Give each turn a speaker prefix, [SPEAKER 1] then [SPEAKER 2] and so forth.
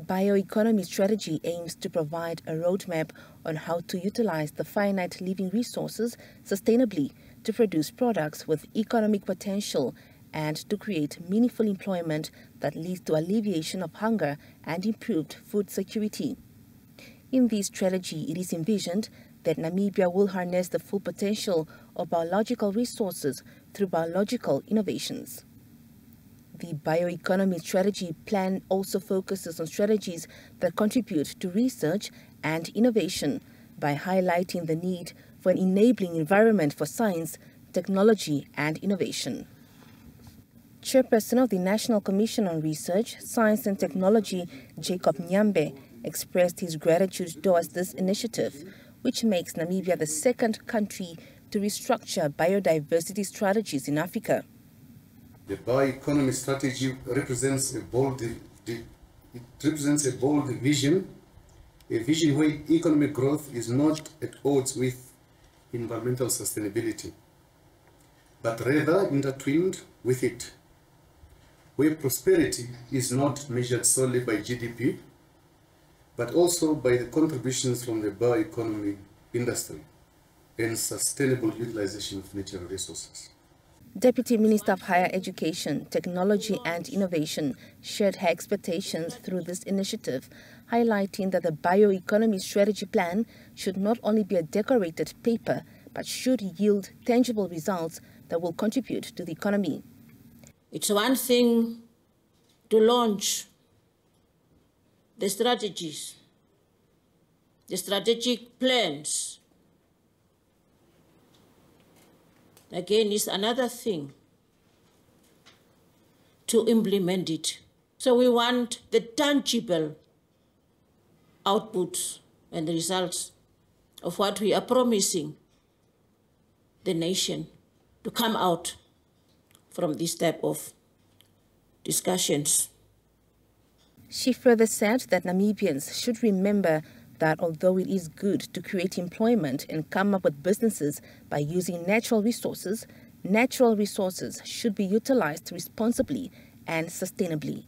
[SPEAKER 1] Bioeconomy strategy aims to provide a roadmap on how to utilize the finite living resources sustainably to produce products with economic potential and to create meaningful employment that leads to alleviation of hunger and improved food security. In this strategy, it is envisioned that Namibia will harness the full potential of biological resources through biological innovations. The bioeconomy strategy plan also focuses on strategies that contribute to research and innovation by highlighting the need for an enabling environment for science, technology and innovation. Chairperson of the National Commission on Research, Science and Technology, Jacob Nyambe, expressed his gratitude towards this initiative, which makes Namibia the second country to restructure biodiversity strategies in Africa.
[SPEAKER 2] The bioeconomy strategy represents a bold, it represents a bold vision, a vision where economic growth is not at odds with environmental sustainability, but rather intertwined with it, where prosperity is not measured solely by GDP, but also by the contributions from the bioeconomy industry and sustainable utilization of natural resources.
[SPEAKER 1] Deputy Minister of Higher Education, Technology and Innovation shared her expectations through this initiative, highlighting that the bioeconomy strategy plan should not only be a decorated paper, but should yield tangible results that will contribute to the economy.
[SPEAKER 3] It's one thing to launch the strategies, the strategic plans. Again, is another thing to implement it. So we want the tangible outputs and the results of what we are promising the nation to come out from this type of discussions.
[SPEAKER 1] She further said that Namibians should remember that although it is good to create employment and come up with businesses by using natural resources, natural resources should be utilized responsibly and sustainably.